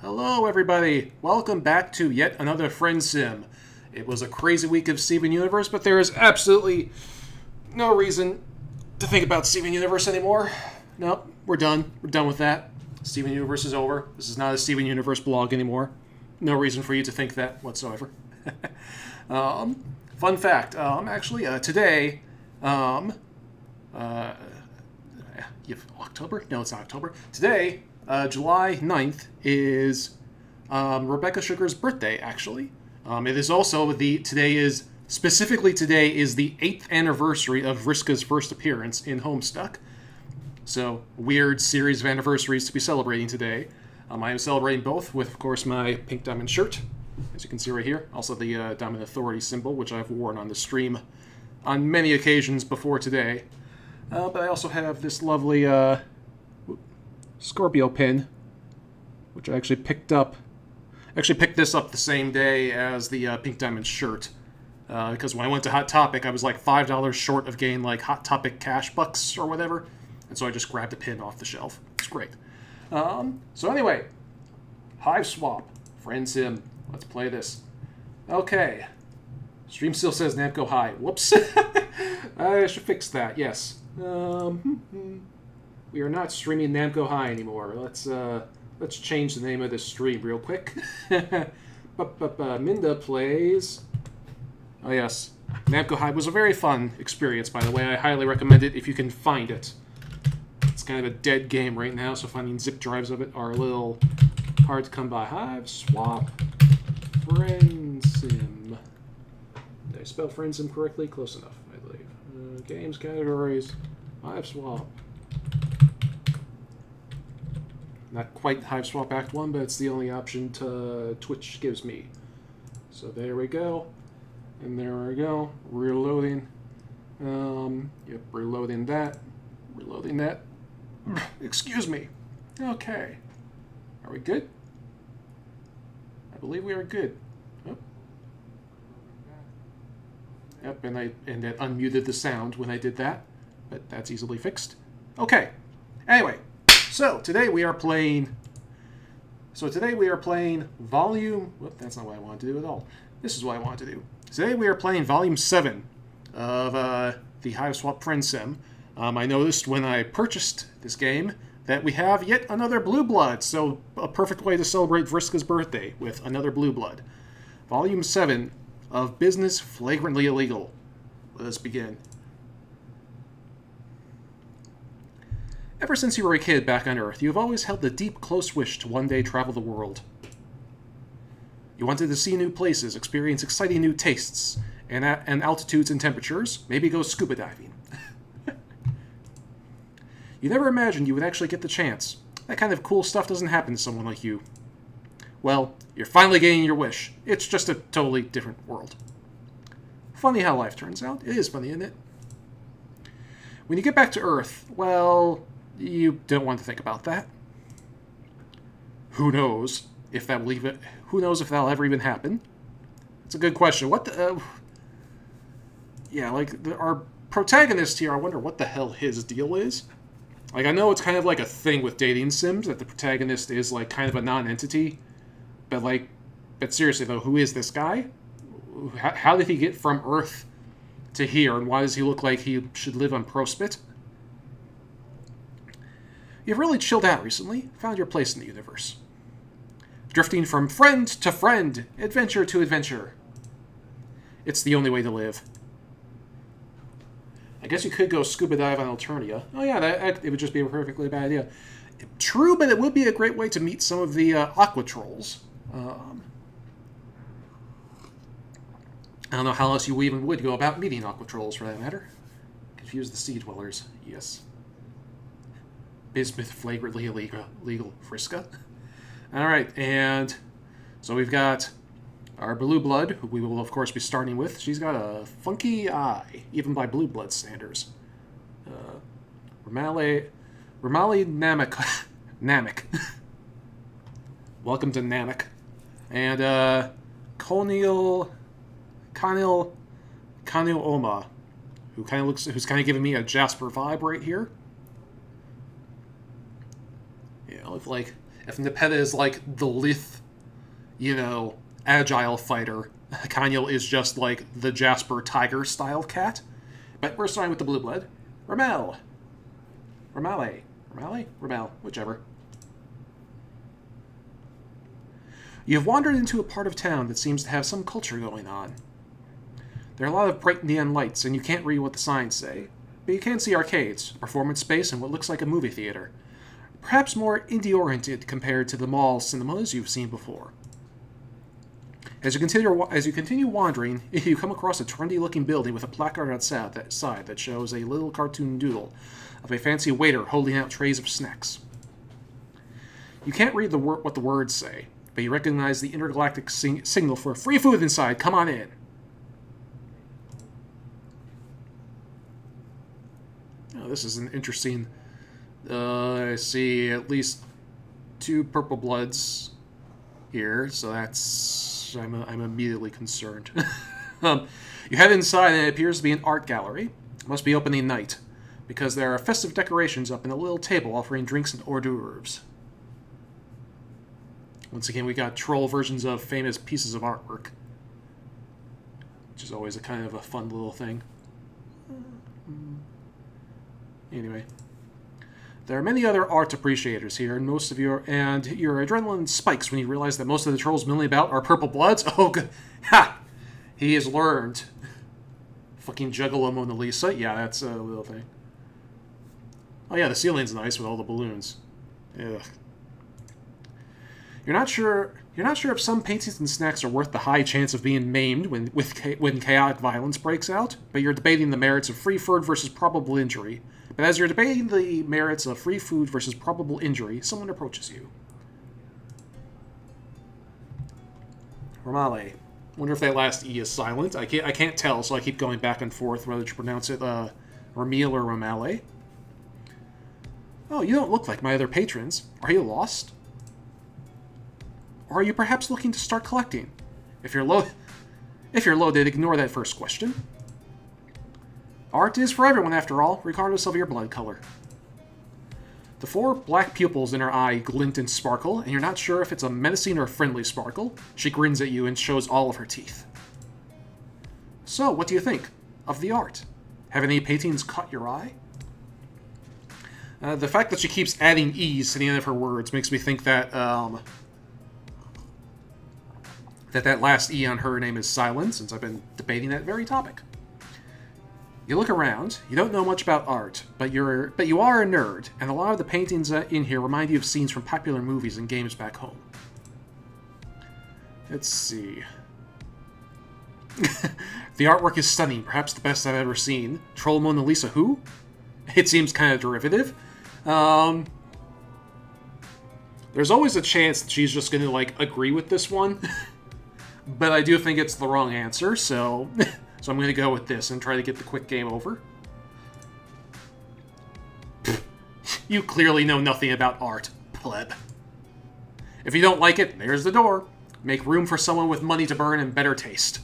Hello, everybody. Welcome back to yet another Friend Sim. It was a crazy week of Steven Universe, but there is absolutely no reason to think about Steven Universe anymore. Nope, we're done. We're done with that. Steven Universe is over. This is not a Steven Universe blog anymore. No reason for you to think that whatsoever. um, fun fact. Um, actually, uh, today, um, uh, October? No, it's not October. Today, uh, July 9th, is um, Rebecca Sugar's birthday, actually. Um, it is also the, today is, specifically today, is the 8th anniversary of Vriska's first appearance in Homestuck. So, weird series of anniversaries to be celebrating today. Um, I am celebrating both with, of course, my pink diamond shirt, as you can see right here. Also the uh, Diamond Authority symbol, which I've worn on the stream on many occasions before today. Uh, but I also have this lovely uh, Scorpio pin, which I actually picked up. Actually picked this up the same day as the uh, Pink Diamond shirt. Uh, because when I went to Hot Topic, I was like $5 short of getting like Hot Topic cash bucks or whatever. And so I just grabbed a pin off the shelf. It's great. Um, so anyway, Hive Swap, Friend Sim. Let's play this. Okay. Stream still says Namco High. Whoops. I should fix that, yes. Um, we are not streaming Namco High anymore. Let's uh, let's change the name of this stream real quick. Minda plays. Oh yes, Namco High was a very fun experience. By the way, I highly recommend it if you can find it. It's kind of a dead game right now, so finding zip drives of it are a little hard to come by. Hive swap friend. Did I spell friend correctly? Close enough, I believe. Uh, games categories. Hive swap. Not quite Hive Swap Act 1, but it's the only option to Twitch gives me. So there we go. And there we go. Reloading. Um, yep, reloading that. Reloading that. Excuse me. Okay. Are we good? I believe we are good. Oh. Yep, and I and that unmuted the sound when I did that, but that's easily fixed. Okay. Anyway, so today we are playing. So today we are playing volume. Whoop, that's not what I wanted to do at all. This is what I wanted to do. Today we are playing volume seven of uh, the Swap Friend Sim. Um, I noticed when I purchased this game that we have yet another Blue Blood, so a perfect way to celebrate Vriska's birthday with another Blue Blood. Volume 7 of Business Flagrantly Illegal. Let us begin. Ever since you were a kid back on Earth, you have always held the deep, close wish to one day travel the world. You wanted to see new places, experience exciting new tastes, and, and altitudes and temperatures, maybe go scuba diving. you never imagined you would actually get the chance. That kind of cool stuff doesn't happen to someone like you. Well, you're finally getting your wish. It's just a totally different world. Funny how life turns out. It is funny, isn't it? When you get back to Earth, well, you don't want to think about that. Who knows if that will even? Who knows if that'll ever even happen? It's a good question. What the? Uh, yeah, like the, our protagonist here. I wonder what the hell his deal is. Like I know it's kind of like a thing with dating sims that the protagonist is like kind of a non-entity, but like, but seriously though, who is this guy? How, how did he get from Earth to here, and why does he look like he should live on Prospit? You've really chilled out recently, found your place in the universe. Drifting from friend to friend, adventure to adventure. It's the only way to live. I guess you could go scuba dive on Alternia. Oh yeah, that, it would just be a perfectly bad idea. True, but it would be a great way to meet some of the uh, aqua trolls. Um, I don't know how else you even would go about meeting aqua trolls, for that matter. Confuse the sea dwellers. Yes. Bismuth flagrantly illegal, legal Vriska. All right, and so we've got our Blue Blood, who we will of course be starting with. She's got a funky eye, even by Blue Blood standards. Uh, Ramale, Ramali Namek, Namek. Welcome to Namek, and uh, Conil, Conil, Conil Oma, who kind of looks, who's kind of giving me a Jasper vibe right here. Yeah, with like If Nepeta is like the Lith, you know, agile fighter, Kaniel is just like the Jasper Tiger style cat. But we're starting with the blue blood. Ramel. Ramale. Ramale? Ramel, whichever. You have wandered into a part of town that seems to have some culture going on. There are a lot of bright neon lights, and you can't read what the signs say, but you can see arcades, a performance space, and what looks like a movie theater. Perhaps more indie-oriented compared to the mall cinemas you've seen before. As you continue as you continue wandering, you come across a trendy-looking building with a placard outside that side that shows a little cartoon doodle of a fancy waiter holding out trays of snacks. You can't read the what the words say, but you recognize the intergalactic sing- signal for free food inside. Come on in. Oh, this is an interesting. Uh, I see at least two purple bloods here, so that's I'm, I'm immediately concerned. um, you head inside, and it appears to be an art gallery. It must be opening night, because there are festive decorations up in a little table offering drinks and hors d'oeuvres. Once again, we got troll versions of famous pieces of artwork, which is always a kind of a fun little thing. Anyway, there are many other art appreciators here, and most of your and your adrenaline spikes when you realize that most of the trolls milling about are purple bloods. Oh, good. ha! He has learned. Fucking Juggalo Mona Lisa. Yeah, that's a little thing. Oh yeah, the ceiling's nice with all the balloons. Ugh. You're not sure. You're not sure if some paintings and snacks are worth the high chance of being maimed when with when chaotic violence breaks out, but you're debating the merits of free food versus probable injury. But as you're debating the merits of free food versus probable injury, someone approaches you. Ramale. Wonder if that last E is silent. I can't I can't tell, so I keep going back and forth whether to pronounce it uh, Ramil or Ramale. Oh, you don't look like my other patrons. Are you lost? Or are you perhaps looking to start collecting? If you're low if you're loaded, ignore that first question. Art is for everyone, after all, regardless of your blood color. The four black pupils in her eye glint and sparkle, and you're not sure if it's a menacing or friendly sparkle. She grins at you and shows all of her teeth. So, what do you think of the art? Have any paintings caught your eye? Uh, the fact that she keeps adding E's to the end of her words makes me think that, um, that that last E on her name is silent, since I've been debating that very topic. You look around. You don't know much about art, but you're but you are a nerd, and a lot of the paintings uh, in here remind you of scenes from popular movies and games back home. Let's see. the artwork is stunning, perhaps the best I've ever seen. Troll Mona Lisa who? It seems kind of derivative. Um, there's always a chance that she's just going to like agree with this one, but I do think it's the wrong answer, so So I'm going to go with this and try to get the quick game over. you clearly know nothing about art, pleb. If you don't like it, there's the door. Make room for someone with money to burn and better taste.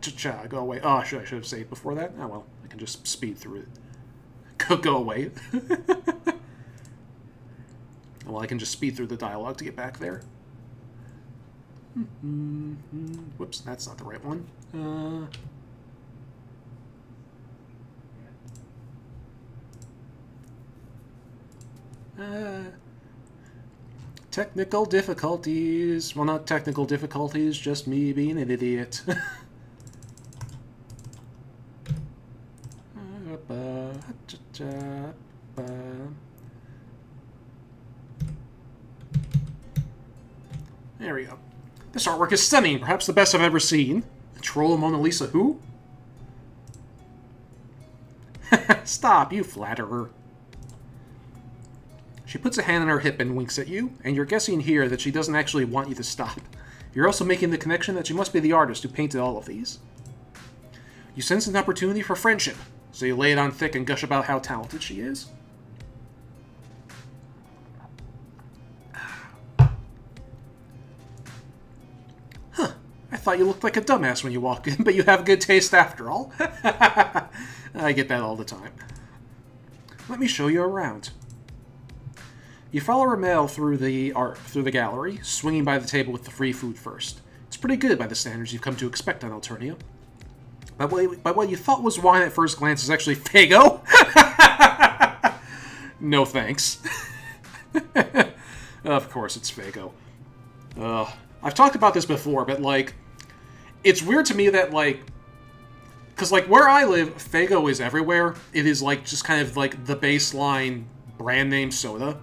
Cha-cha, go away. Oh, should, I should have saved before that? Oh, well, I can just speed through it. Go, go away. well, I can just speed through the dialogue to get back there. Mm -hmm. Whoops, that's not the right one. Uh, uh, technical difficulties. Well, not technical difficulties, just me being an idiot. there we go. This artwork is stunning, perhaps the best I've ever seen. The troll of Mona Lisa who? Stop, you flatterer. She puts a hand on her hip and winks at you, and you're guessing here that she doesn't actually want you to stop. You're also making the connection that she must be the artist who painted all of these. You sense an opportunity for friendship, so you lay it on thick and gush about how talented she is. Thought you looked like a dumbass when you walked in, but you have good taste after all. I get that all the time. Let me show you around. You follow Ramel through the art through the gallery, swinging by the table with the free food first. It's pretty good by the standards you've come to expect on Alternia. But what, what you thought was wine at first glance is actually Faygo. no thanks. of course, it's Faygo. Uh, I've talked about this before, but like, it's weird to me that like, because like where I live, Faygo is everywhere. It is like just kind of like the baseline brand name soda.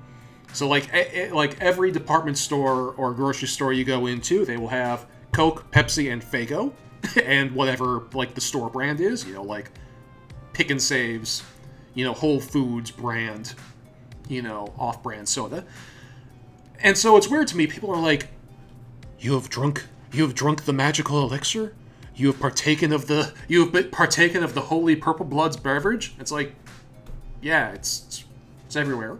So like, like every department store or grocery store you go into, they will have Coke, Pepsi, and Faygo, and whatever like the store brand is. You know, like Pick and Saves, you know, Whole Foods brand, you know, off-brand soda. And so it's weird to me. People are like, "You have drunk, you have drunk the magical elixir. You have partaken of the, you have been partaken of the holy purple blood's beverage." It's like, yeah, it's it's, it's everywhere.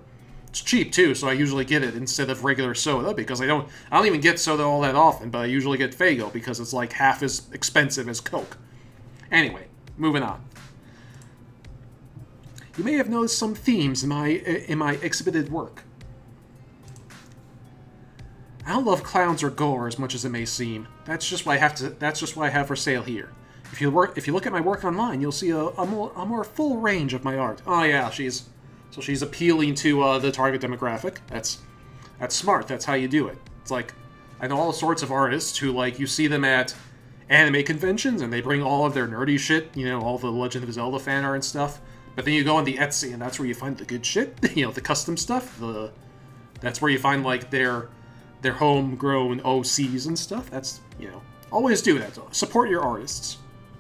It's cheap too, so I usually get it instead of regular soda because I don't I don't even get soda all that often, but I usually get Faygo because it's like half as expensive as Coke. Anyway, moving on. You may have noticed some themes in my in my exhibited work. I don't love clowns or gore as much as it may seem. That's just what I have to. That's just what I have for sale here. If you work, if you look at my work online, you'll see a, a more a more full range of my art. Oh yeah, she's so she's appealing to uh, the target demographic. That's that's smart. That's how you do it. It's like I know all sorts of artists who like you see them at anime conventions and they bring all of their nerdy shit, you know, all the Legend of Zelda fan art and stuff. But then you go on the Etsy and that's where you find the good shit, you know, the custom stuff. The that's where you find like their their homegrown OCs and stuff. That's you know, always do that. Support your artists.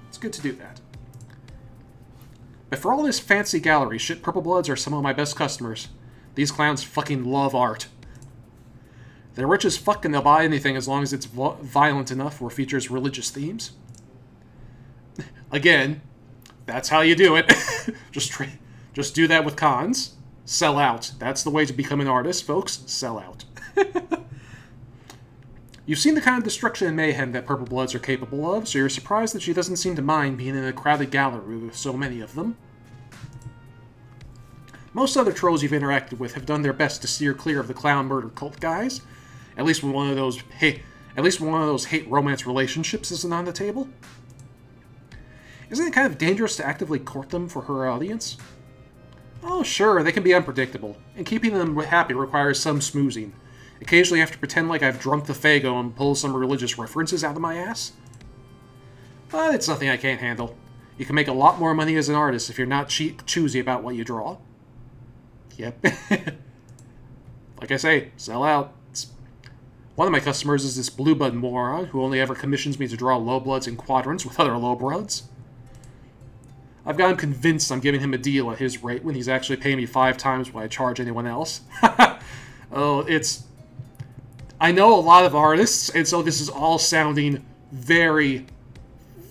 It's good to do that. But for all this fancy gallery shit, Purple Bloods are some of my best customers. These clowns fucking love art. They're rich as fuck and they'll buy anything as long as it's violent enough or features religious themes. Again, that's how you do it. just just do that with cons. Sell out. That's the way to become an artist, folks. Sell out. You've seen the kind of destruction and mayhem that Purple Bloods are capable of, so you're surprised that she doesn't seem to mind being in a crowded gallery with so many of them. Most other trolls you've interacted with have done their best to steer clear of the clown murder cult guys. At least one of those hate, at least one of those hate romance relationships isn't on the table. Isn't it kind of dangerous to actively court them for her audience? Oh, sure, they can be unpredictable, and keeping them happy requires some smoozing. Occasionally I have to pretend like I've drunk the Faygo and pull some religious references out of my ass. But it's nothing I can't handle. You can make a lot more money as an artist if you're not choosy about what you draw. Yep. like I say, sell out. One of my customers is this blue blood moron who only ever commissions me to draw low bloods in quadrants with other low bloods. I've got him convinced I'm giving him a deal at his rate when he's actually paying me five times what I charge anyone else. oh, it's I know a lot of artists, and so this is all sounding very,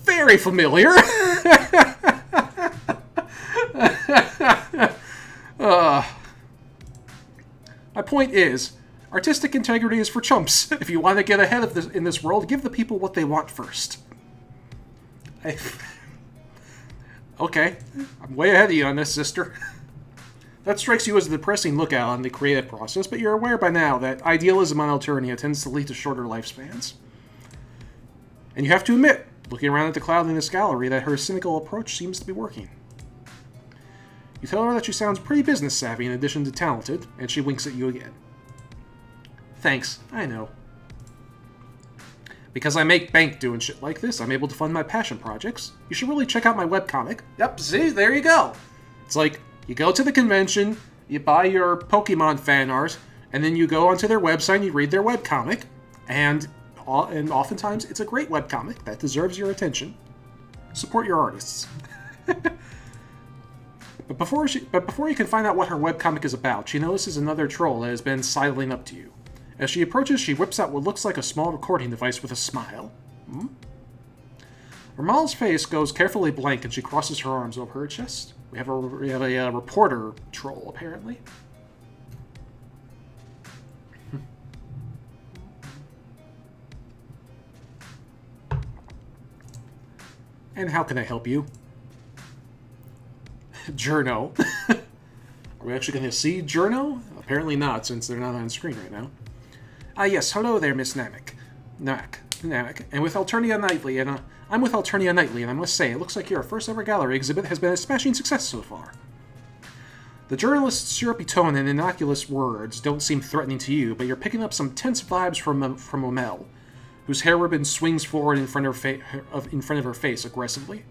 very familiar. uh, my point is, artistic integrity is for chumps. If you want to get ahead of this in this world, give the people what they want first. I, okay, I'm way ahead of you on this, sister. That strikes you as a depressing lookout on the creative process, but you're aware by now that idealism on Alternia tends to lead to shorter lifespans. And you have to admit, looking around at the cloud in this gallery, that her cynical approach seems to be working. You tell her that she sounds pretty business savvy in addition to talented, and she winks at you again. Thanks, I know. Because I make bank doing shit like this, I'm able to fund my passion projects. You should really check out my webcomic. Yep, see, there you go. It's like, you go to the convention, you buy your Pokemon fan art, and then you go onto their website and you read their webcomic, and and oftentimes it's a great webcomic that deserves your attention. Support your artists. but before she, but before you can find out what her webcomic is about, she notices another troll that has been sidling up to you. As she approaches, she whips out what looks like a small recording device with a smile. Hmm? Ramal's face goes carefully blank and she crosses her arms over her chest. We have a we have a uh, reporter troll apparently. and how can I help you? Journo. Are we actually going to see Journo? Apparently not, since they're not on screen right now. Ah, yes. Hello there, Miss Namek. Namek. Namek. And with Alternia Nightly, and uh, I'm with Alternia Nightly, and I must say, it looks like your first ever gallery exhibit has been a smashing success so far. The journalist's syrupy tone and innocuous words don't seem threatening to you, but you're picking up some tense vibes from um, from Omel, whose hair ribbon swings forward in front of her, of, in front of her face aggressively.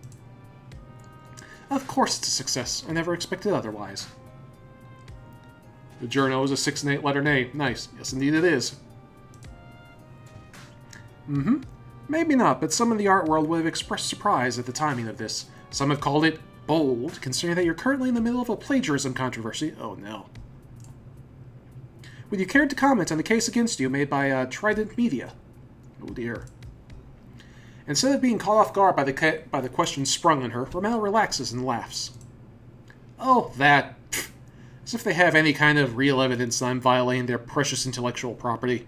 Of course it's a success. I never expected otherwise. The journal is a six and eight letter name. Nice. Yes, indeed it is. Mm-hmm. Maybe not, but some in the art world would have expressed surprise at the timing of this. Some have called it bold, considering that you're currently in the middle of a plagiarism controversy. Oh no. Would you care to comment on the case against you made by uh, Trident Media? Oh dear. Instead of being caught off guard by the by the question sprung on her, Romel relaxes and laughs. Oh, that. As if they have any kind of real evidence that I'm violating their precious intellectual property.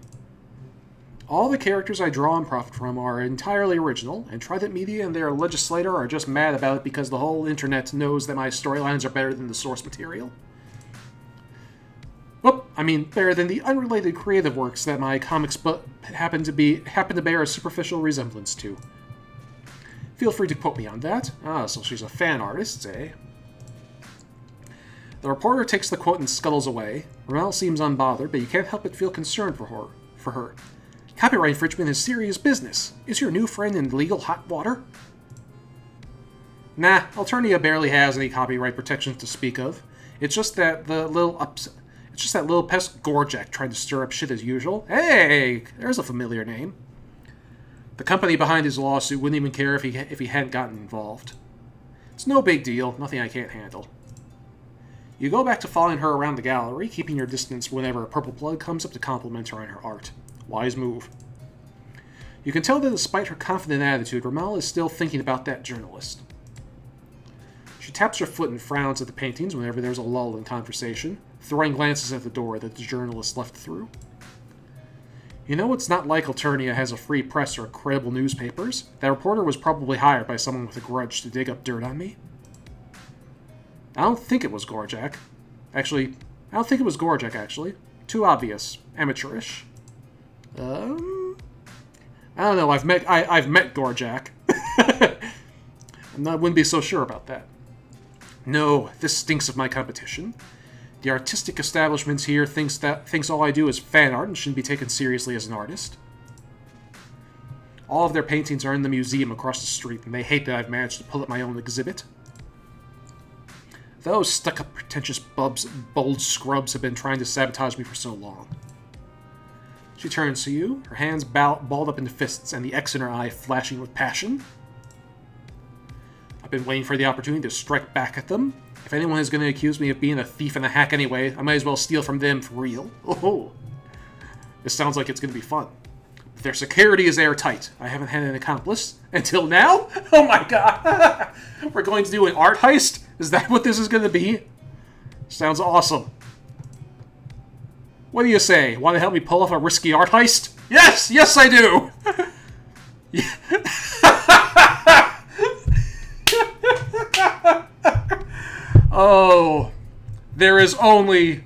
All the characters I draw and profit from are entirely original, and Trident Media and their legislator are just mad about it because the whole internet knows that my storylines are better than the source material. Well, I mean, better than the unrelated creative works that my comics happen to be happen to bear a superficial resemblance to. Feel free to quote me on that. Ah, so she's a fan artist, eh? The reporter takes the quote and scuttles away. Romel seems unbothered, but you can't help but feel concerned for her. For her. Copyright infringement is serious business. Is your new friend in legal hot water? Nah, Alternia barely has any copyright protections to speak of. It's just that the little ups it's just that little pest Gorjek trying to stir up shit as usual. Hey, there's a familiar name. The company behind his lawsuit wouldn't even care if he if he hadn't gotten involved. It's no big deal, nothing I can't handle. You go back to following her around the gallery, keeping your distance whenever a purple blood comes up to compliment her on her art. Wise move. You can tell that despite her confident attitude, Ramal is still thinking about that journalist. She taps her foot and frowns at the paintings whenever there's a lull in conversation, throwing glances at the door that the journalist left through. You know it's not like Alternia has a free press or credible newspapers. That reporter was probably hired by someone with a grudge to dig up dirt on me. I don't think it was Gorjek. Actually, I don't think it was Gorjek, actually. Too obvious. Amateurish. Um, I don't know. I've met I, I've met Gorjek. I wouldn't be so sure about that. No, this stinks of my competition. The artistic establishment here thinks that thinks all I do is fan art and shouldn't be taken seriously as an artist. All of their paintings are in the museum across the street, and they hate that I've managed to pull up my own exhibit. Those stuck-up pretentious bubs, bold scrubs have been trying to sabotage me for so long. She turns to you, her hands balled up into fists and the X in her eye flashing with passion. I've been waiting for the opportunity to strike back at them. If anyone is going to accuse me of being a thief and a hack anyway, I might as well steal from them for real. Oh, this sounds like it's going to be fun. But their security is airtight. I haven't had an accomplice until now. Oh my god! We're going to do an art heist? Is that what this is going to be? Sounds awesome. What do you say? Want to help me pull off a risky art heist? Yes! Yes, I do! oh, there is only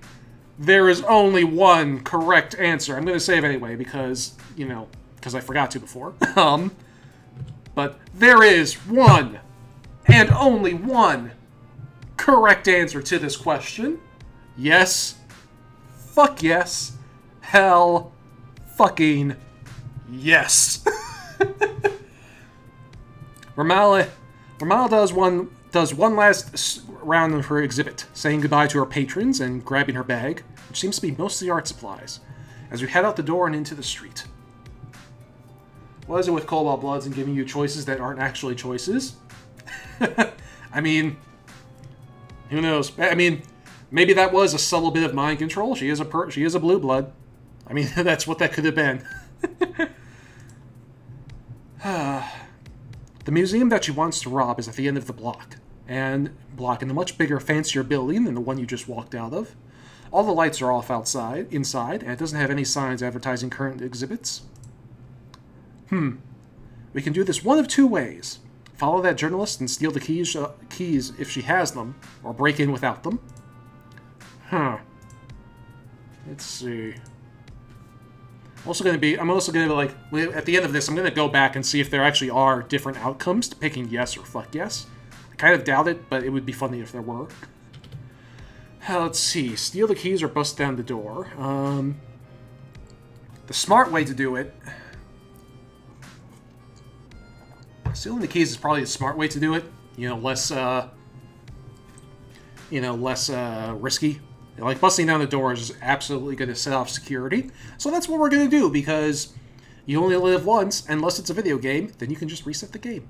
there is only one correct answer. I'm going to save anyway because, you know, because I forgot to before. um, but there is one and only one correct answer to this question. Yes, Fuck yes. Hell fucking yes. Ramal Ramal does one does one last round of her exhibit, saying goodbye to her patrons and grabbing her bag, which seems to be mostly art supplies, as we head out the door and into the street. What is it with Cobalt Bloods and giving you choices that aren't actually choices? I mean, who knows? I mean, Maybe that was a subtle bit of mind control. She is a per- she is a blue blood. I mean, that's what that could have been. the museum that she wants to rob is at the end of the block, and block in a much bigger, fancier building than the one you just walked out of. All the lights are off outside, inside, and it doesn't have any signs advertising current exhibits. Hmm. We can do this one of two ways. Follow that journalist and steal the keys, uh, keys if she has them, or break in without them. Huh. Let's see. Also going to be, I'm also going to like, at the end of this, I'm going to go back and see if there actually are different outcomes to picking yes or fuck yes. I kind of doubt it, but it would be funny if there were. Uh, let's see, steal the keys or bust down the door. Um, the smart way to do it... Stealing the keys is probably the smart way to do it. You know, less, uh... You know, less, uh, risky. Like, busting down the doors is absolutely going to set off security. So that's what we're going to do, because you only live once, unless it's a video game, then you can just reset the game.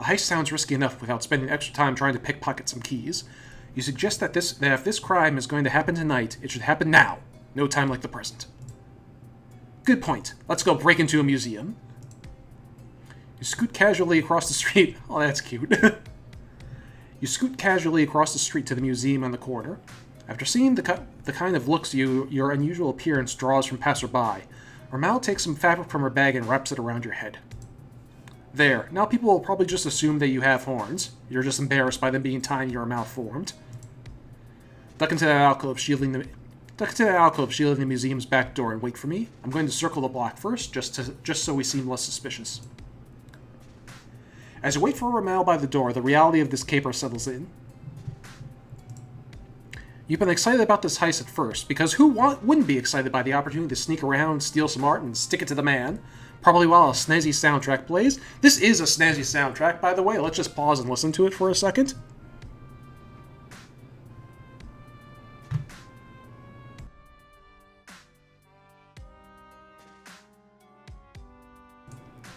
A heist sounds risky enough without spending extra time trying to pickpocket some keys. You suggest that this that if this crime is going to happen tonight, it should happen now. No time like the present. Good point. Let's go break into a museum. You scoot casually across the street. Oh, that's cute. You scoot casually across the street to the museum on the corner. After seeing the, the kind of looks you your unusual appearance draws from passerby, Ramal takes some fabric from her bag and wraps it around your head. There, now people will probably just assume that you have horns. You're just embarrassed by them being tiny or malformed. Duck into that alcove, shielding the duck into that alcove, shielding the museum's back door, and wait for me. I'm going to circle the block first, just to just so we seem less suspicious. As you wait for Ramal by the door, the reality of this caper settles in. You've been excited about this heist at first, because who wouldn't be excited by the opportunity to sneak around, steal some art, and stick it to the man? Probably while a snazzy soundtrack plays. This is a snazzy soundtrack, by the way. Let's just pause and listen to it for a second.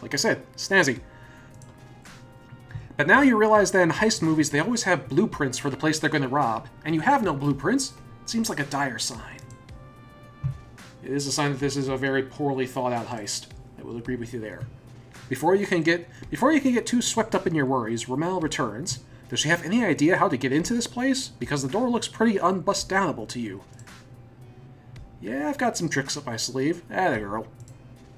Like I said, snazzy. But now you realize that in heist movies, they always have blueprints for the place they're going to rob, and you have no blueprints. It seems like a dire sign. It is a sign that this is a very poorly thought out heist. I will agree with you there. Before you can get before you can get too swept up in your worries, Ramal returns. Does she have any idea how to get into this place? Because the door looks pretty unbust downable to you. Yeah, I've got some tricks up my sleeve. Ah, Atta girl.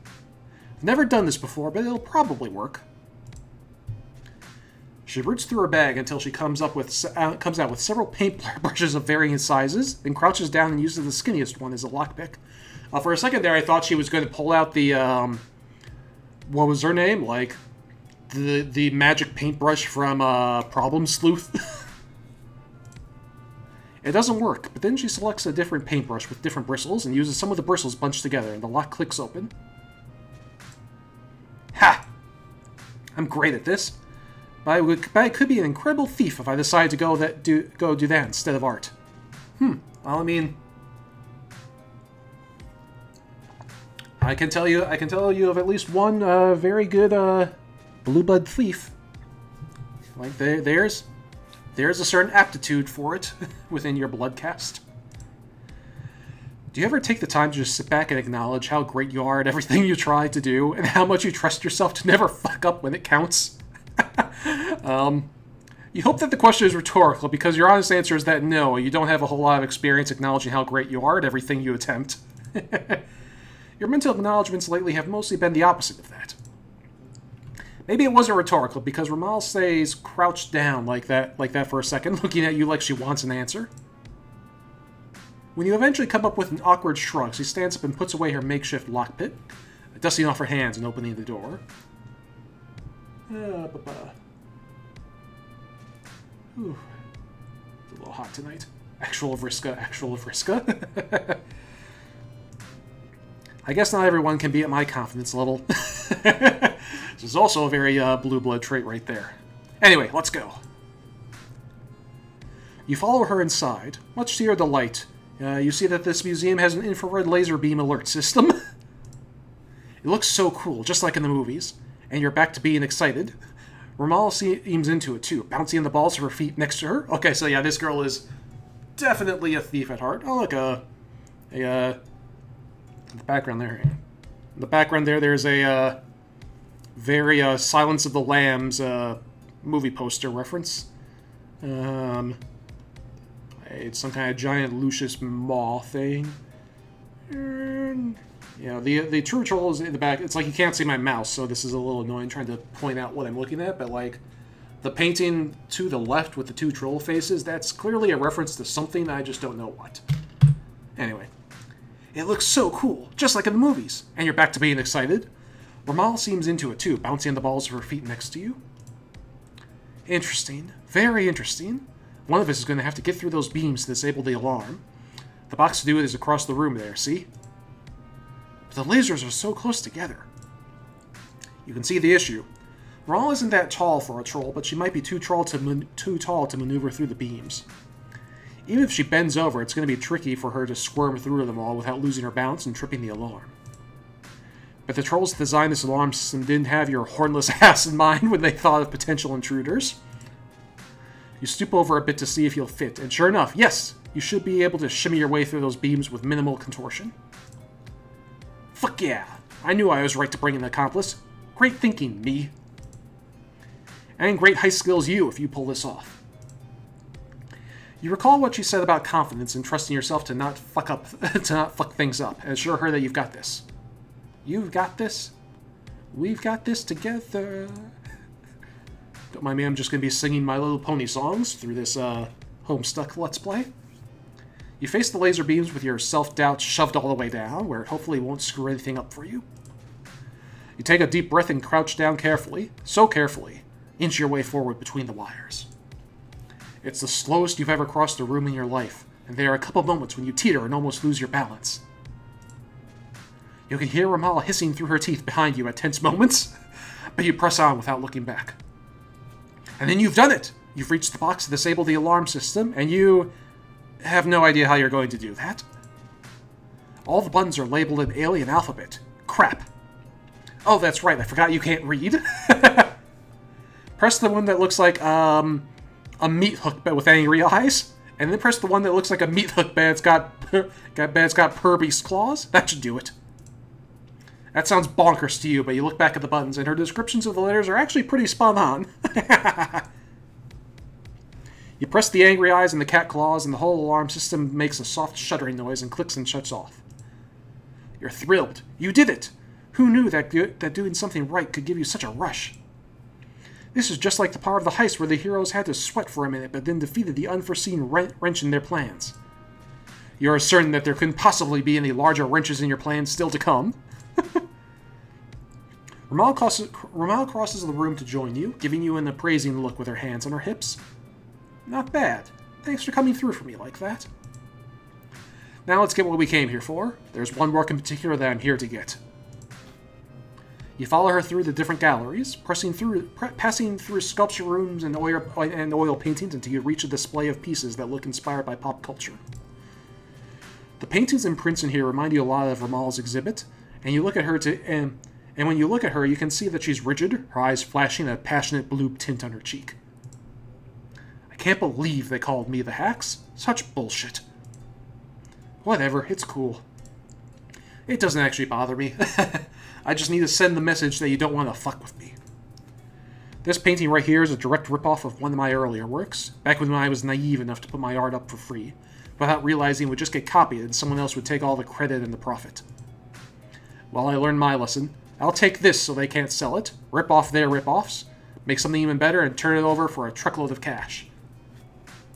I've never done this before, but it'll probably work. She roots through her bag until she comes up with uh, comes out with several paint brushes of varying sizes, then crouches down and uses the skinniest one as a lockpick. Uh, for a second there, I thought she was going to pull out the um, what was her name? Like the the magic paintbrush from uh, Problem Sleuth. it doesn't work, but then she selects a different paintbrush with different bristles and uses some of the bristles bunched together, and the lock clicks open. Ha! I'm great at this. But I, would, but I could be an incredible thief if I decide to go that do go do that instead of art. Hmm. Well, I mean, I can tell you, I can tell you of at least one uh, very good uh, blue blood thief. Like there, there's, there's a certain aptitude for it within your blood caste. Do you ever take the time to just sit back and acknowledge how great you are at everything you try to do, and how much you trust yourself to never fuck up when it counts? Um, you hope that the question is rhetorical because your honest answer is that no, you don't have a whole lot of experience acknowledging how great you are at everything you attempt. your mental acknowledgments lately have mostly been the opposite of that. Maybe it wasn't rhetorical because Ramal stays crouched down like that, like that for a second, looking at you like she wants an answer. When you eventually come up with an awkward shrug, she stands up and puts away her makeshift lockpick, dusting off her hands and opening the door. Uh, Ooh. It's a little hot tonight. Actual Vriska, actual Vriska. I guess not everyone can be at my confidence level. this is also a very uh, blue blood trait right there. Anyway, let's go. You follow her inside. Much to your delight, uh, you see that this museum has an infrared laser beam alert system. it looks so cool, just like in the movies and you're back to being excited. Ramal seems into it too, bouncing the balls of her feet next to her. Okay, so yeah, this girl is definitely a thief at heart. Oh, look, uh, a, uh, the background there. In the background there, there's a, uh, very, uh, Silence of the Lambs, uh, movie poster reference. Um, it's some kind of giant lusus moth thing. And yeah, the the true is in the back. It's like you can't see my mouse, so this is a little annoying trying to point out what I'm looking at. But like, The painting to the left with the two troll faces, that's clearly a reference to something, I just don't know what. Anyway. It looks so cool, just like in the movies. And you're back to being excited. Ramal seems into it too, bouncing the balls of her feet next to you. Interesting. Very interesting. One of us is going to have to get through those beams to disable the alarm. The box to do it is across the room there, see? The lasers are so close together. You can see the issue. Ramal isn't that tall for a troll, but she might be too tall to, too tall to maneuver through the beams. Even if she bends over, it's going to be tricky for her to squirm through them all without losing her balance and tripping the alarm. But the trolls that designed this alarm system didn't have your hornless ass in mind when they thought of potential intruders. You stoop over a bit to see if you'll fit, and sure enough, yes, you should be able to shimmy your way through those beams with minimal contortion. Fuck yeah! I knew I was right to bring an accomplice. Great thinking, me. And great high skills you if you pull this off. You recall what she said about confidence and trusting yourself to not fuck up to not fuck things up, and assure her that you've got this. You've got this. We've got this together. Don't mind me, I'm just gonna be singing My Little Pony songs through this uh, Homestuck Let's Play. You face the laser beams with your self-doubt shoved all the way down, where it hopefully won't screw anything up for you. You take a deep breath and crouch down carefully, so carefully, inch your way forward between the wires. It's the slowest you've ever crossed a room in your life, and there are a couple moments when you teeter and almost lose your balance. You can hear Ramal hissing through her teeth behind you at tense moments, but you press on without looking back. And then you've done it! You've reached the box to disable the alarm system, and you have no idea how you're going to do that. All the buttons are labeled in alien alphabet. Crap. Oh, that's right, I forgot you can't read. Press the one that looks like, um, a meat hook bed with angry eyes, and then press the one that looks like a meat hook bed. It's got got bed's got Purby's claws. That should do it. That sounds bonkers to you, but you look back at the buttons, and her descriptions of the letters are actually pretty spot on. you press the angry eyes and the cat claws, and the whole alarm system makes a soft shuddering noise and clicks and shuts off. You're thrilled. You did it! Who knew that, that doing something right could give you such a rush? This is just like the part of the heist where the heroes had to sweat for a minute, but then defeated the unforeseen wrench in their plans. You are certain that there couldn't possibly be any larger wrenches in your plans still to come. Ramal crosses, Ramal crosses the room to join you, giving you an appraising look with her hands on her hips. Not bad. Thanks for coming through for me like that. Now let's get what we came here for. There's one work in particular that I'm here to get. You follow her through the different galleries, pressing through, passing through sculpture rooms and oil, and oil paintings until you reach a display of pieces that look inspired by pop culture. The paintings and prints in here remind you a lot of Ramal's exhibit, and you look at her to and, and when you look at her, you can see that she's rigid, her eyes flashing a passionate blue tint on her cheek. Can't believe they called me the hacks. Such bullshit. Whatever, it's cool. It doesn't actually bother me. I just need to send the message that you don't want to fuck with me. This painting right here is a direct ripoff of one of my earlier works, back when I was naive enough to put my art up for free, without realizing it would just get copied and someone else would take all the credit and the profit. Well, I learned my lesson. I'll take this so they can't sell it, rip off their rip-offs, make something even better, and turn it over for a truckload of cash.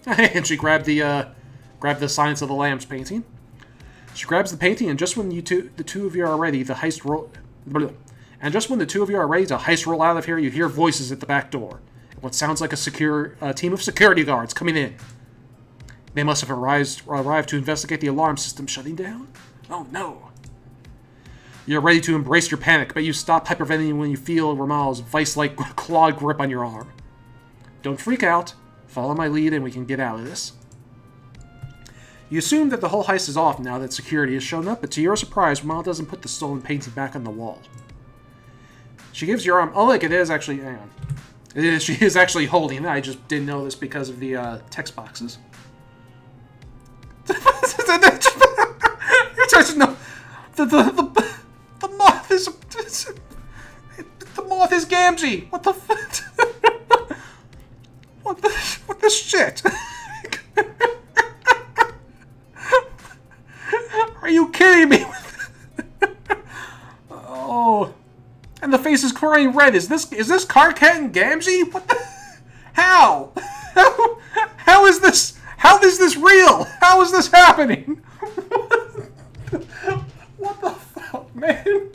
and she grabbed the, uh, grabbed the Silence of the Lambs painting. She grabs the painting, and just when you two, the two of you are ready, the heist roll, and just when the two of you are ready to heist roll out of here, you hear voices at the back door. What sounds like a secure team of security guards coming in. They must have arrived, arrived to investigate the alarm system shutting down. Oh no. You're ready to embrace your panic, but you stop hyperventilating when you feel Ramal's vice-like clawed grip on your arm. Don't freak out. Follow my lead and we can get out of this. You assume that the whole heist is off now that security has shown up, but to your surprise, Ramal doesn't put the stolen painting back on the wall. She gives your arm... Oh, look, it is actually... Hang on. It is, she is actually holding it. I just didn't know this because of the uh, text boxes. no, the, the, the, the moth is... The moth is Gamzee! What the... the... The shit? Are you kidding me? oh, and the face is crying red. Is this is this Karkat and Gamzee? What the? How, how is this? How is this real? How is this happening? what the fuck, man?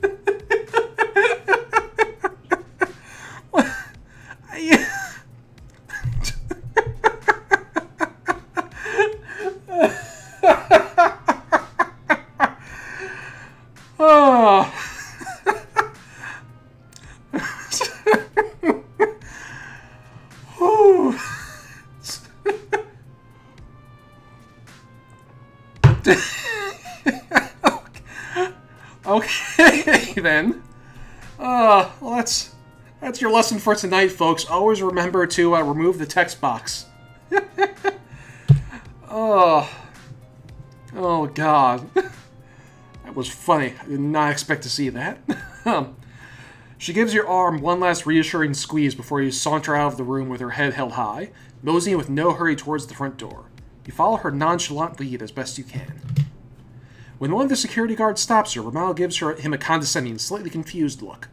Lesson for tonight, folks. Always remember to uh, remove the text box. oh, oh God. That was funny. I did not expect to see that. She gives your arm one last reassuring squeeze before you saunter out of the room with her head held high, moseying with no hurry towards the front door. You follow her nonchalant lead as best you can. When one of the security guards stops her, Ramal gives her, him a condescending, slightly confused look.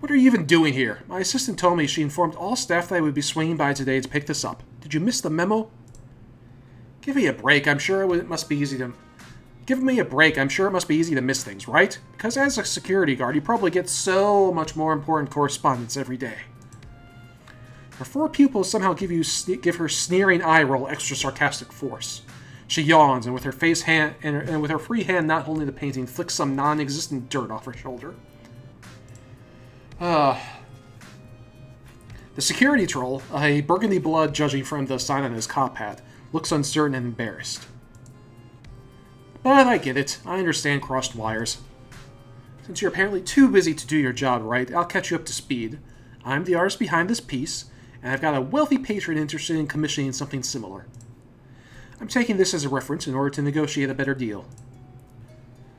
What are you even doing here? My assistant told me she informed all staff that I would be swinging by today to pick this up. Did you miss the memo? Give me a break. I'm sure it must be easy to. Give me a break. I'm sure it must be easy to miss things, right? Because as a security guard, you probably get so much more important correspondence every day. Her four pupils somehow give you give her sneering eye roll extra sarcastic force. She yawns and with her face hand and, her, and with her free hand not holding the painting, flicks some non-existent dirt off her shoulder. Ah. the security troll, a burgundy blood judging from the sign on his cop hat, looks uncertain and embarrassed. But I get it. I understand crossed wires. Since you're apparently too busy to do your job right, I'll catch you up to speed. I'm the artist behind this piece, and I've got a wealthy patron interested in commissioning something similar. I'm taking this as a reference in order to negotiate a better deal.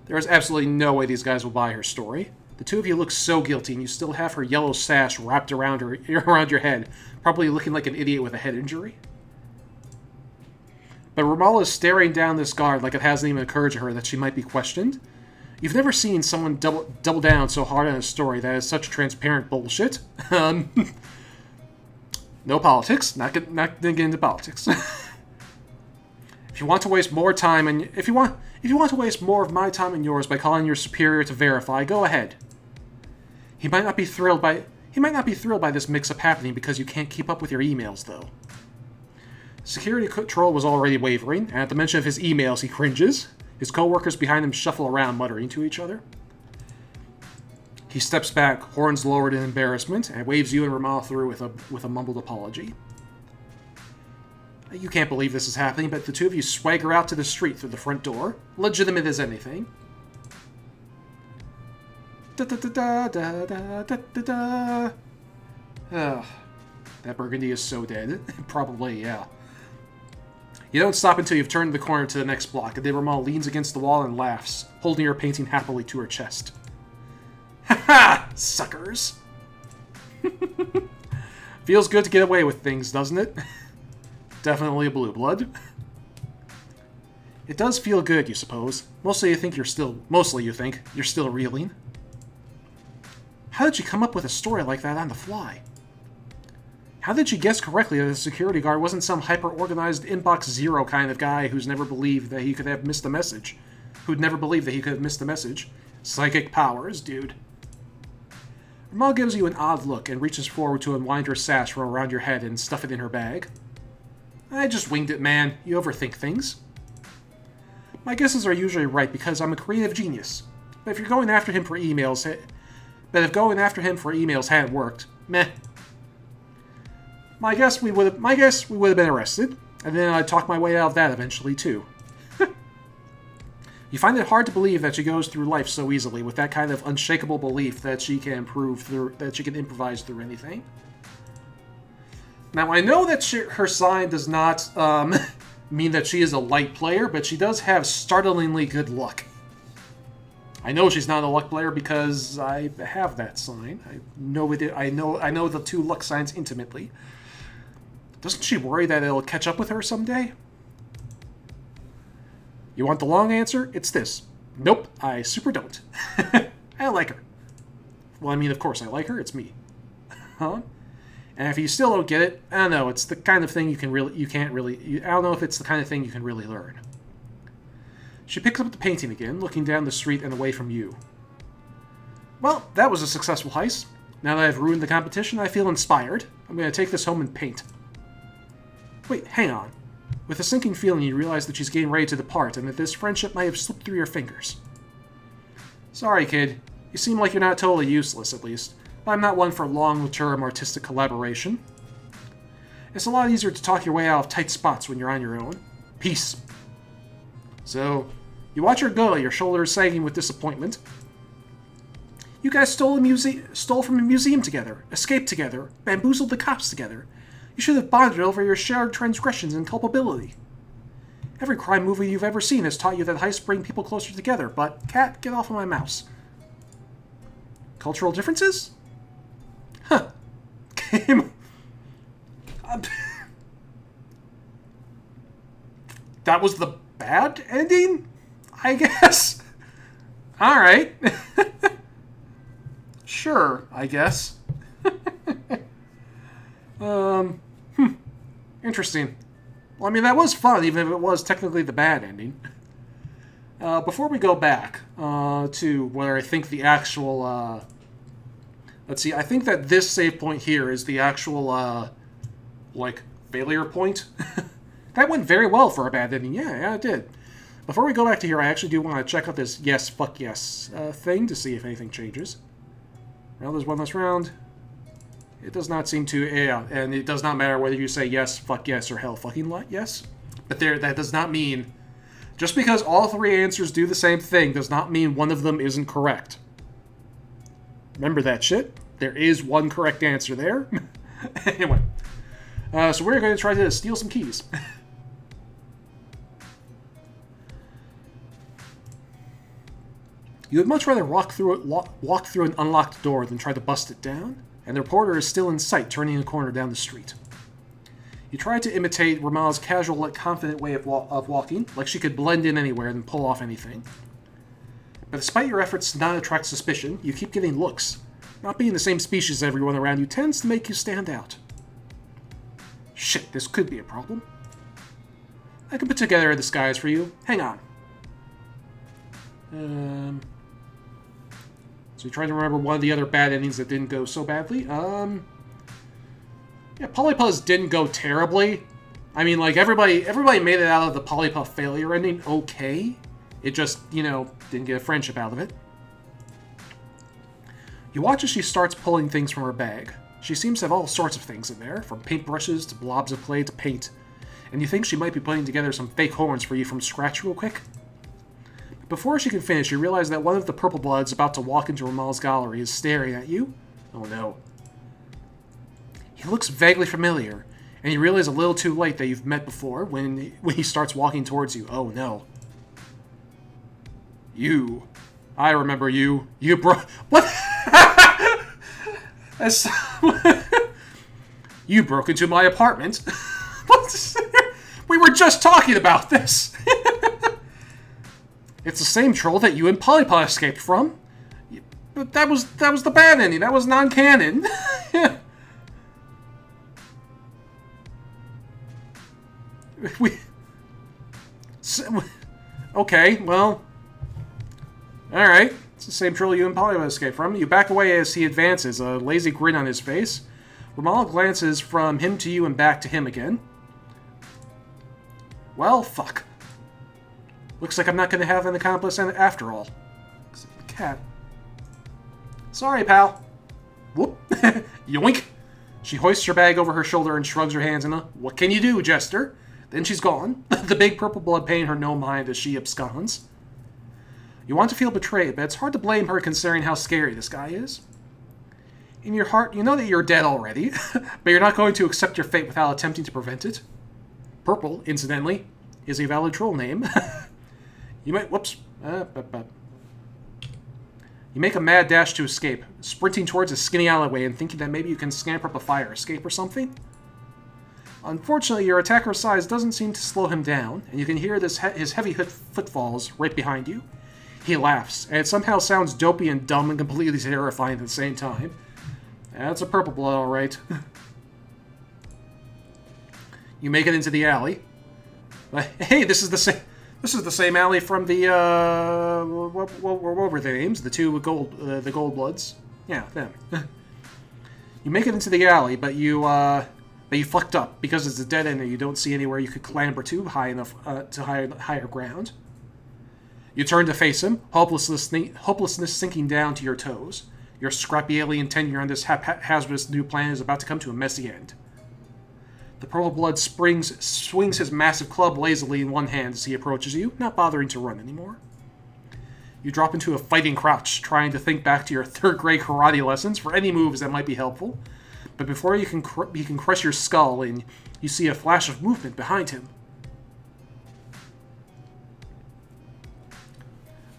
There is absolutely no way these guys will buy her story. The two of you look so guilty, and you still have her yellow sash wrapped around her around your head, probably looking like an idiot with a head injury. But Ramal is staring down this guard like it hasn't even occurred to her that she might be questioned. You've never seen someone double double down so hard on a story that is such transparent bullshit. Um, no politics. Not get, not gonna get into politics. if you want to waste more time and if you want if you want to waste more of my time and yours by calling your superior to verify, go ahead. He might not be thrilled by he might not be thrilled by this mix-up happening because you can't keep up with your emails, though. Security control was already wavering, and at the mention of his emails, he cringes. His co-workers behind him shuffle around, muttering to each other. He steps back, horns lowered in embarrassment, and waves you and Ramal through with a with a mumbled apology. You can't believe this is happening, but the two of you swagger out to the street through the front door, legitimate as anything. Da, da, da, da, da, da, da, da. Ugh. That burgundy is so dead. Probably, yeah. You don't stop until you've turned the corner to the next block, and Devramal leans against the wall and laughs, holding her painting happily to her chest. Ha ha! Suckers! Feels good to get away with things, doesn't it? Definitely a blue blood. It does feel good, you suppose. Mostly you think you're still mostly you think you're still reeling. How did you come up with a story like that on the fly? How did you guess correctly that the security guard wasn't some hyper-organized inbox zero kind of guy who's never believed that he could have missed a message? Who'd never believed that he could have missed a message? Psychic powers, dude. Ramal gives you an odd look and reaches forward to unwind her sash from around your head and stuff it in her bag. I just winged it, man. You overthink things. My guesses are usually right because I'm a creative genius. But if you're going after him for emails, eh, but if going after him for emails hadn't worked, meh. My guess we would have, my guess we would have been arrested, and then I'd talk my way out of that eventually too. you find it hard to believe that she goes through life so easily with that kind of unshakable belief that she can improve through that she can improvise through anything. Now I know that she, her sign does not um, mean that she is a light player, but she does have startlingly good luck. I know she's not a luck player because I have that sign. I know it. I know. I know the two luck signs intimately. Doesn't she worry that it'll catch up with her someday? You want the long answer? It's this. Nope, I super don't. I like her. Well, I mean, of course I like her. It's me. Huh? And if you still don't get it, I don't know. It's the kind of thing you can really, you can't really. You, I don't know if it's the kind of thing you can really learn. She picks up the painting again, looking down the street and away from you. Well, that was a successful heist. Now that I've ruined the competition, I feel inspired. I'm going to take this home and paint. Wait, hang on. With a sinking feeling, you realize that she's getting ready to depart and that this friendship might have slipped through your fingers. Sorry, kid. You seem like you're not totally useless, at least. I'm not one for long-term artistic collaboration. It's a lot easier to talk your way out of tight spots when you're on your own. Peace. So, you watch her go, your shoulders sagging with disappointment. You guys stole a muse- stole from a museum together, escaped together, bamboozled the cops together. You should have bonded over your shared transgressions and culpability. Every crime movie you've ever seen has taught you that heists bring people closer together, but, cat, get off of my mouse. Cultural differences? Huh. Game. that was the bad ending? I guess. Alright. sure, I guess. um, hmm. Interesting. Well, I mean, that was fun, even if it was technically the bad ending. Uh, before we go back uh, to where I think the actual... Uh, let's see, I think that this save point here is the actual, uh, like, failure point. that went very well for a bad ending. Yeah, yeah, it did. Before we go back to here, I actually do want to check out this yes, fuck yes uh, thing to see if anything changes. Well, there's one less round. It does not seem to, yeah, and it does not matter whether you say yes, fuck yes, or hell fucking lot yes. But there, that does not mean, just because all three answers do the same thing does not mean one of them isn't correct. Remember that shit. There is one correct answer there. anyway, uh, so we're going to try to steal some keys. You would much rather walk through walk through an unlocked door than try to bust it down, and the reporter is still in sight, turning a corner down the street. You try to imitate Ramal's casual yet confident way of, wa of walking, like she could blend in anywhere and pull off anything. But despite your efforts to not attract suspicion, you keep getting looks. Not being the same species as everyone around you tends to make you stand out. Shit, this could be a problem. I can put together a disguise for you. Hang on. Um, so we try to remember one of the other bad endings that didn't go so badly. Um, yeah, Polypuzzle didn't go terribly. I mean, like, everybody everybody made it out of the Polypuff failure ending okay. It just, you know, didn't get a friendship out of it. You watch as she starts pulling things from her bag. She seems to have all sorts of things in there, from paintbrushes to blobs of clay to paint. And you think she might be putting together some fake horns for you from scratch real quick? Before she can finish, you realize that one of the Purple Bloods about to walk into Ramal's gallery is staring at you. Oh no. He looks vaguely familiar, and you realize a little too late that you've met before when, when he starts walking towards you. Oh no. You. I remember you. You bro- What? you broke into my apartment. we were just talking about this. It's the same troll that you and Polypa escaped from. But that was that was the bad ending. That was non-canon. we. Okay, well. All right. It's the same troll you and Polypa escaped from. You back away as he advances, a lazy grin on his face. Ramal glances from him to you and back to him again. Well, fuck. Looks like I'm not going to have an accomplice after all. except the Cat. Sorry, pal. Whoop. Yoink. She hoists her bag over her shoulder and shrugs her hands in a, What can you do, Jester? Then she's gone, the big purple blood paying her no mind as she absconds. You want to feel betrayed, but it's hard to blame her considering how scary this guy is. In your heart, you know that you're dead already, but you're not going to accept your fate without attempting to prevent it. Purple, incidentally, is a valid troll name. You might, whoops. Uh, but, but. You make a mad dash to escape, sprinting towards a skinny alleyway and thinking that maybe you can scamper up a fire escape or something. Unfortunately, your attacker's size doesn't seem to slow him down, and you can hear this he his heavy footfalls right behind you. He laughs, and it somehow sounds dopey and dumb and completely terrifying at the same time. That's a purple blood, alright. You make it into the alley. But, hey, this is the same. This is the same alley from the uh, what, what, what were their names? The two gold, uh, the gold bloods. Yeah, them. you make it into the alley, but you uh, but you fucked up because it's a dead end and you don't see anywhere you could clamber to high enough uh, to higher higher ground. You turn to face him, hopelessness hopelessness sinking down to your toes. Your scrappy alien tenure on this hazardous new planet is about to come to a messy end. The purple blood springs, swings his massive club lazily in one hand as he approaches you, not bothering to run anymore. You drop into a fighting crouch, trying to think back to your third grade karate lessons for any moves that might be helpful. But before you can you can crush your skull, and you see a flash of movement behind him.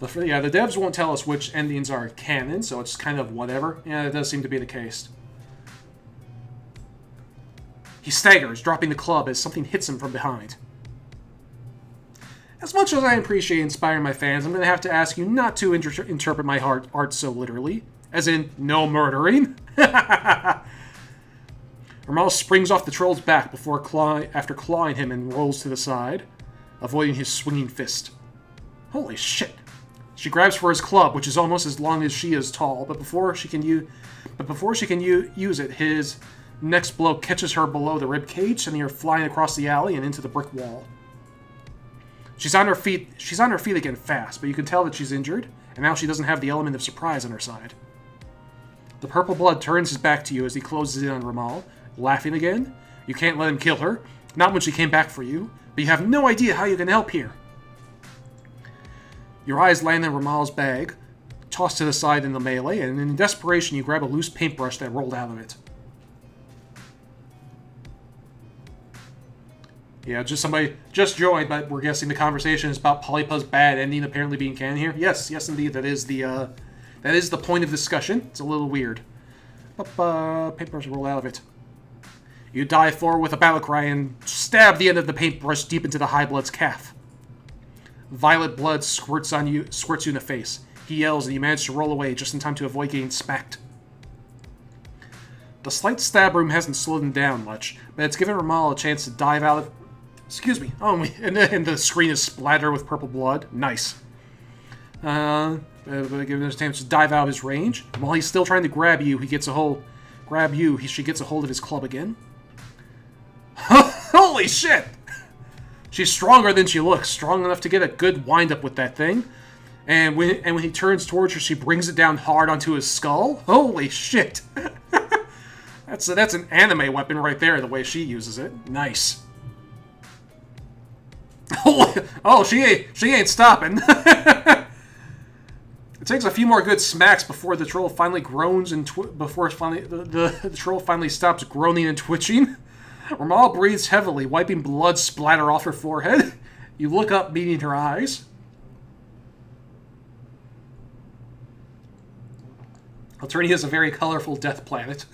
For, yeah, the devs won't tell us which endings are canon, so it's kind of whatever. Yeah, it does seem to be the case. He staggers, dropping the club as something hits him from behind. As much as I appreciate inspiring my fans, I'm going to have to ask you not to inter interpret my art, art so literally. As in, no murdering. Ramal springs off the troll's back before claw after clawing him and rolls to the side, avoiding his swinging fist. Holy shit! She grabs for his club, which is almost as long as she is tall, but before she can but before she can use it, his Next blow catches her below the rib cage, sending her flying across the alley and into the brick wall. She's on her feet. She's on her feet again fast, but you can tell that she's injured, and now she doesn't have the element of surprise on her side. The purple blood turns his back to you as he closes in on Ramal, laughing again. You can't let him kill her, not when she came back for you, but you have no idea how you can help here. Your eyes land on Ramal's bag, tossed to the side in the melee, and in desperation you grab a loose paintbrush that rolled out of it. Yeah, just somebody just joined, but we're guessing the conversation is about Polypuzz's bad ending apparently being canon here. Yes, yes, indeed, that is the uh, that is the point of discussion. It's a little weird. But paintbrush roll out of it. You dive forward with a battle cry and stab the end of the paintbrush deep into the High Blood's calf. Violet blood squirts on you, squirts you in the face. He yells, and you manage to roll away just in time to avoid getting smacked. The slight stab room hasn't slowed him down much, but it's given Ramal a chance to dive out of Excuse me. Oh, and, and the screen is splattered with purple blood. Nice. Uh, giving him a chance to dive out of his range. While he's still trying to grab you, he gets a hold. Grab you. He, she gets a hold of his club again. Holy shit! She's stronger than she looks. Strong enough to get a good wind up with that thing. And when and when he turns towards her, she brings it down hard onto his skull. Holy shit! that's a, that's an anime weapon right there. The way she uses it. Nice. oh, she ain't she ain't stopping. it takes a few more good smacks before the troll finally groans and before finally the, the, the, troll finally stops groaning and twitching. Ramal breathes heavily, wiping blood splatter off her forehead. You look up, meeting her eyes. Alternia is a very colorful death planet.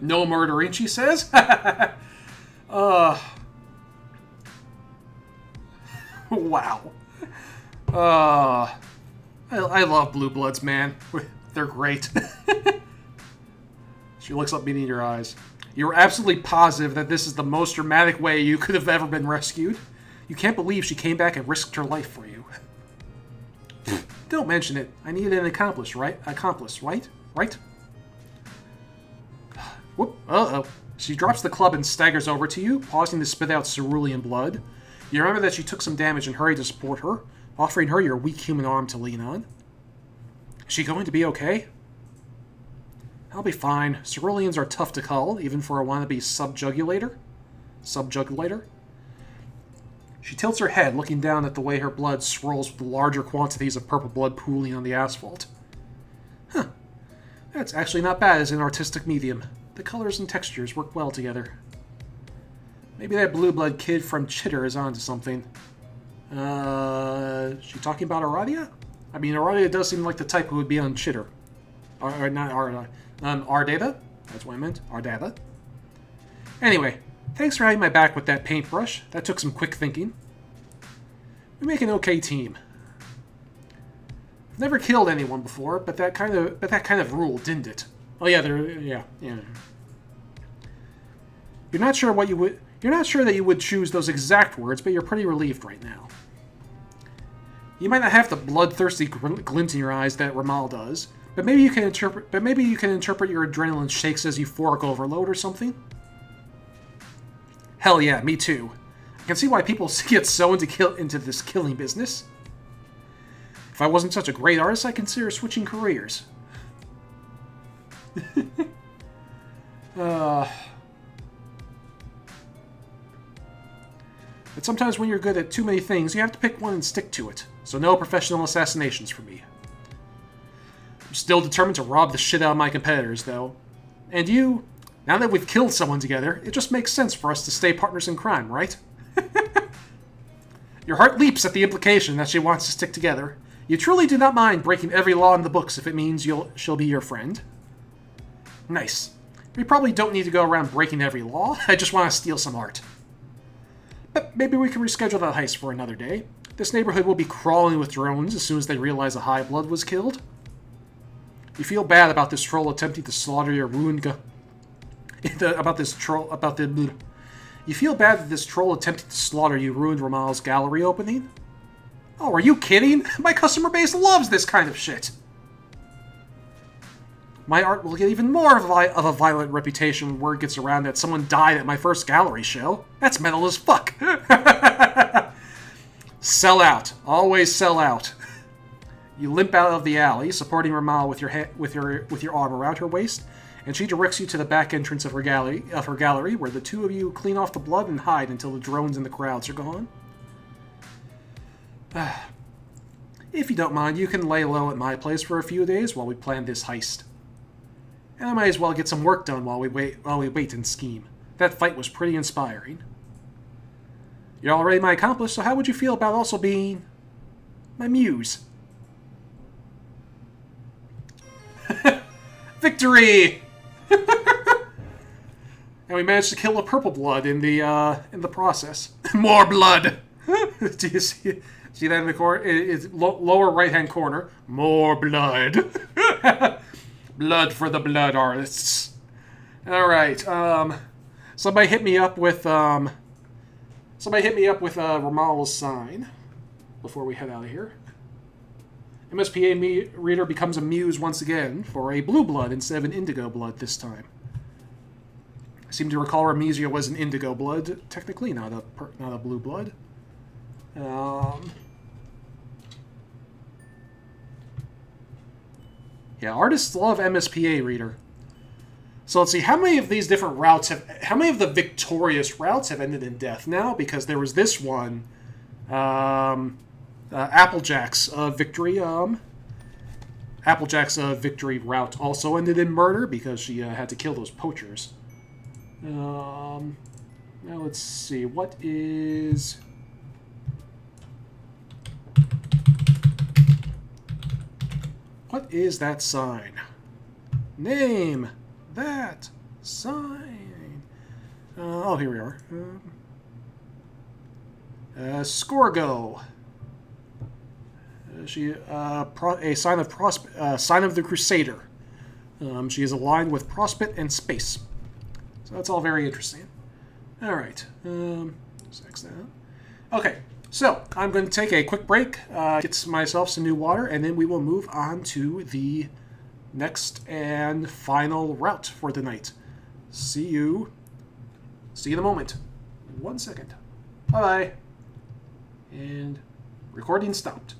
no murdering, she says. uh, wow. Uh, I, I love Blue Bloods, man. They're great. she looks up beneath your eyes. You're absolutely positive that this is the most dramatic way you could have ever been rescued. You can't believe she came back and risked her life for you. Don't mention it. I need an accomplice, right? Accomplice, right? Right? Whoop. Uh-oh. She drops the club and staggers over to you, pausing to spit out cerulean blood. You remember that she took some damage and hurried to support her, offering her your weak human arm to lean on. Is she going to be okay? I'll be fine. Ceruleans are tough to cull, even for a wannabe subjuggulator. Subjuggulator? She tilts her head, looking down at the way her blood swirls with larger quantities of purple blood pooling on the asphalt. Huh. That's actually not bad as an artistic medium. The colors and textures work well together. Maybe that blue blood kid from Chitter is onto something. Uh, she talking about Aradia? I mean, Aradia does seem like the type who would be on Chitter. Or, or not Ar, um, Ardata? That's what I meant. Ardata. Anyway, thanks for having my back with that paintbrush. That took some quick thinking. We make an okay team. I've never killed anyone before, but that kind of but that kind of ruled, didn't it? Oh yeah, there yeah, yeah. You're not sure what you would You're not sure that you would choose those exact words, but you're pretty relieved right now. You might not have the bloodthirsty glint in your eyes that Ramal does, but maybe you can interpret. But maybe you can interpret your adrenaline shakes as euphoric overload or something. Hell yeah, me too. I can see why people get so into kill into this killing business. If I wasn't such a great artist, I'd consider switching careers. uh, but sometimes when you're good at too many things, you have to pick one and stick to it. So no professional assassinations for me. I'm still determined to rob the shit out of my competitors, though. And you, now that we've killed someone together, it just makes sense for us to stay partners in crime, right? Your heart leaps at the implication that she wants to stick together. You truly do not mind breaking every law in the books if it means you'll she'll be your friend. Nice. We probably don't need to go around breaking every law. I just want to steal some art. But maybe we can reschedule that heist for another day. This neighborhood will be crawling with drones as soon as they realize a high blood was killed. You feel bad about this troll attempting to slaughter your ruined about this troll about the you feel bad that this troll attempted to slaughter you ruined Ramal's gallery opening? Oh, are you kidding? My customer base loves this kind of shit. My art will get even more of a, of a violent reputation when word gets around that someone died at my first gallery show. That's metal as fuck. sell out. Always sell out. You limp out of the alley, supporting Ramal with your with your with your arm around her waist, and she directs you to the back entrance of her gallery of her gallery, where the two of you clean off the blood and hide until the drones and the crowds are gone. if you don't mind, you can lay low at my place for a few days while we plan this heist. And I might as well get some work done while we wait while we wait and scheme. That fight was pretty inspiring. You're already my accomplice, so how would you feel about also being my muse? Victory! and we managed to kill a purple blood in the uh, in the process. More blood. Do you see? See that in the corner? It's lower right hand corner. More blood. Blood for the blood artists. All right. Um, somebody hit me up with um, somebody hit me up with uh, Ramal's sign before we head out of here. MSPA reader becomes a muse once again for a blue blood instead of an indigo blood this time. I seem to recall Ramisia was an indigo blood, technically, not a not a blue blood. Um, yeah, artists love MSPA reader. So let's see, how many of these different routes have, how many of the victorious routes have ended in death now? Because there was this one, um, uh, Applejack's uh, victory. Um, Applejack's uh, victory route also ended in murder because she uh, had to kill those poachers. Um, now let's see. What is... What is that sign? Name that sign. Uh, oh, here we are. Um, uh, Scorgo she uh, a sign of prosp uh, sign of the Crusader. Um, she is aligned with Prospit and space. So that's all very interesting. All right, um, that. Okay, so I'm going to take a quick break, uh, get myself some new water, and then we will move on to the next and final route for the night. See you. See you in a moment. One second. Bye bye. And recording stopped.